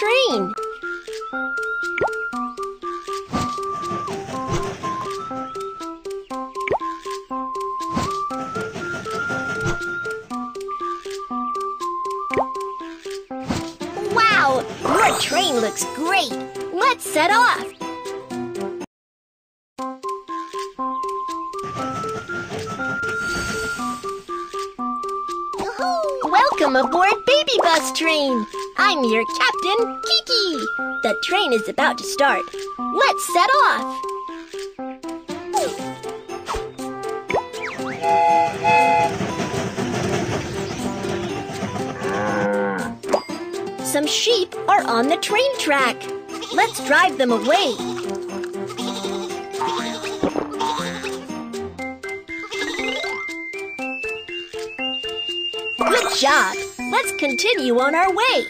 train. Wow, your train looks great. Let's set off. Welcome aboard Baby Bus Train. I'm your captain, Kiki. The train is about to start. Let's set off. Some sheep are on the train track. Let's drive them away. Good job. Let's continue on our way.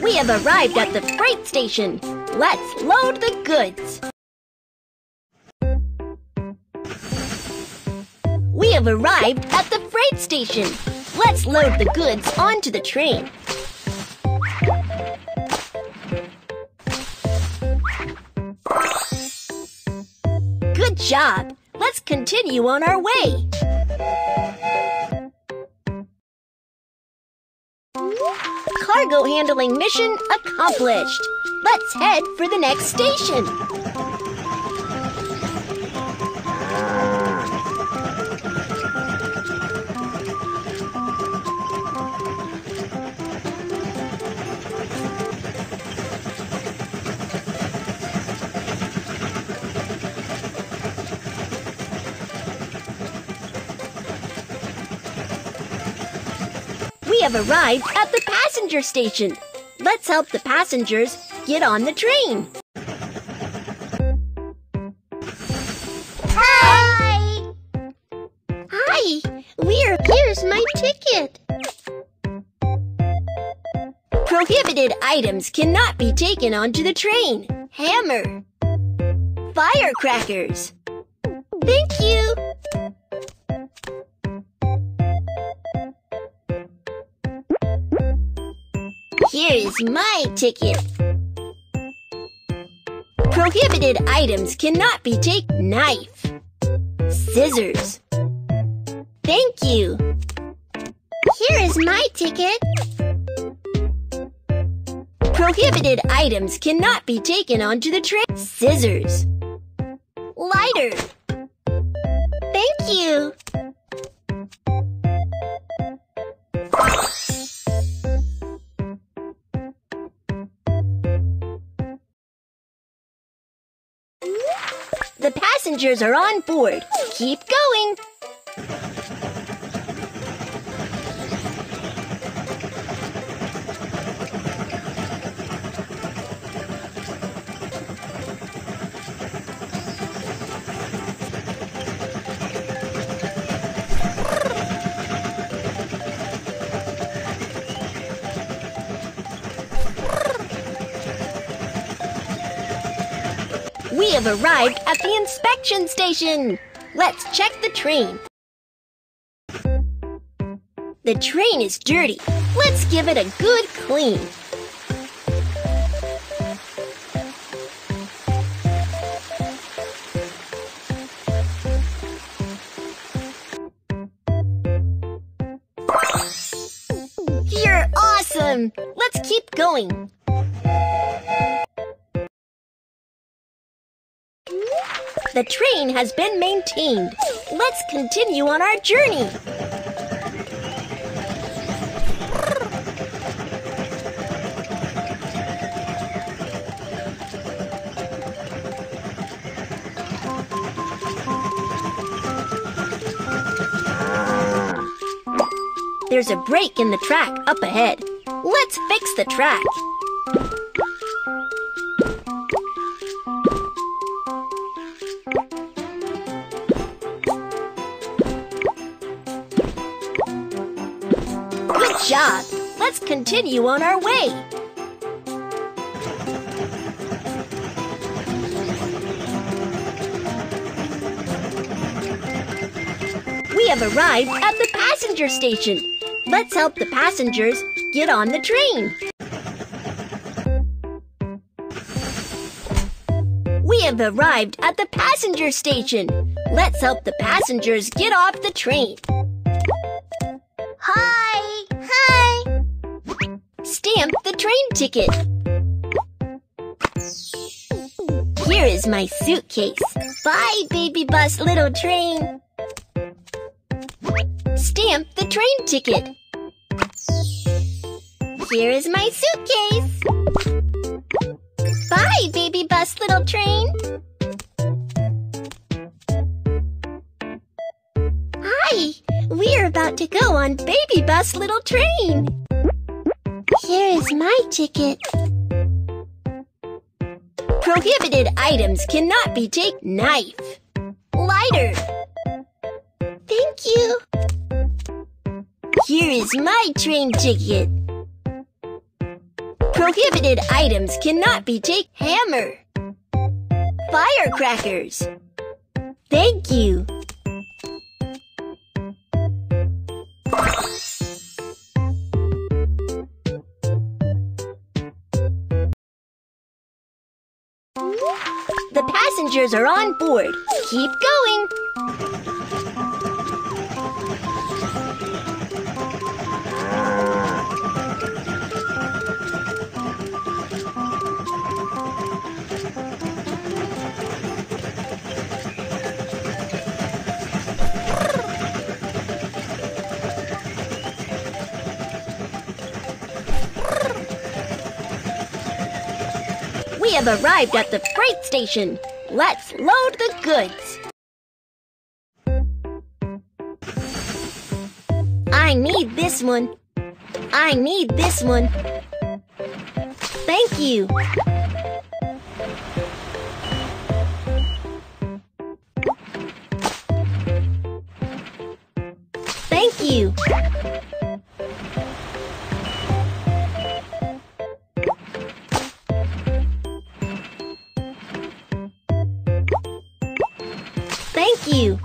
We have arrived at the freight station. Let's load the goods. We have arrived at the freight station. Let's load the goods onto the train. Job. Let's continue on our way. Cargo handling mission accomplished. Let's head for the next station. Have arrived at the passenger station. Let's help the passengers get on the train. Hi! Hi! We're here's my ticket. Prohibited items cannot be taken onto the train. Hammer. Firecrackers. Thank you. Here is my ticket. Prohibited items cannot be taken. Knife. Scissors. Thank you. Here is my ticket. Prohibited items cannot be taken onto the train. Scissors. Lighter. Thank you. The passengers are on board. Keep going. Have arrived at the inspection station. Let's check the train. The train is dirty. Let's give it a good clean. You're awesome! Let's keep going. The train has been maintained. Let's continue on our journey. There's a break in the track up ahead. Let's fix the track. Job. Let's continue on our way. We have arrived at the passenger station. Let's help the passengers get on the train. We have arrived at the passenger station. Let's help the passengers get off the train. Stamp the train ticket. Here is my suitcase. Bye, baby bus little train. Stamp the train ticket. Here is my suitcase. Bye, baby bus little train. Hi, we're about to go on baby bus little train. Here is my ticket. Prohibited items cannot be taken. Knife. Lighter. Thank you. Here is my train ticket. Prohibited items cannot be taken. Hammer. Firecrackers. Thank you. The passengers are on board. Keep going. We have arrived at the freight station. Let's load the goods. I need this one. I need this one. Thank you. You.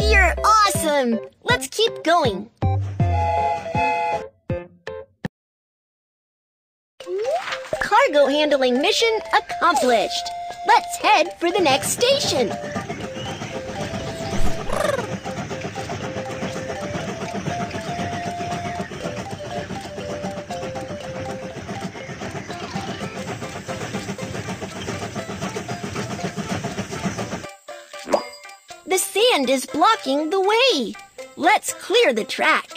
You're awesome! Let's keep going. Cargo handling mission accomplished. Let's head for the next station. The sand is blocking the way. Let's clear the track.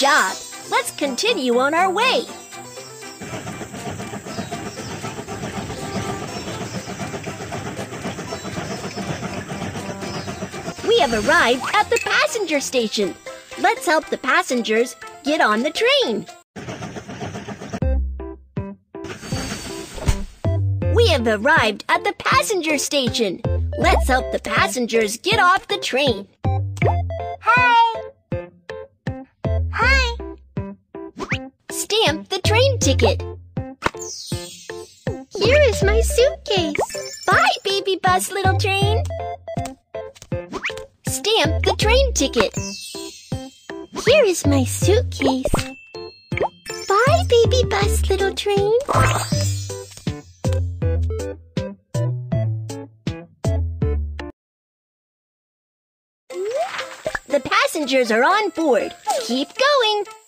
Job. Let's continue on our way. We have arrived at the passenger station. Let's help the passengers get on the train. We have arrived at the passenger station. Let's help the passengers get off the train. Hi! Train ticket. Here is my suitcase. Bye, baby bus little train. Stamp the train ticket. Here is my suitcase. Bye, baby bus little train. The passengers are on board. Keep going.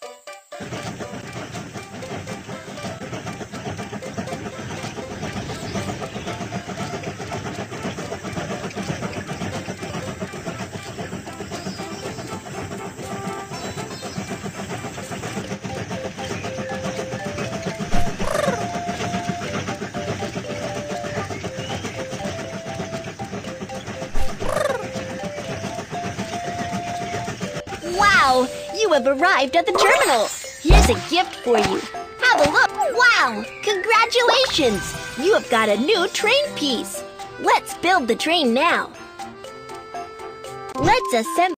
Wow! You have arrived at the terminal. Here's a gift for you. Have a look. Wow! Congratulations! You have got a new train piece. Let's build the train now. Let's assemble.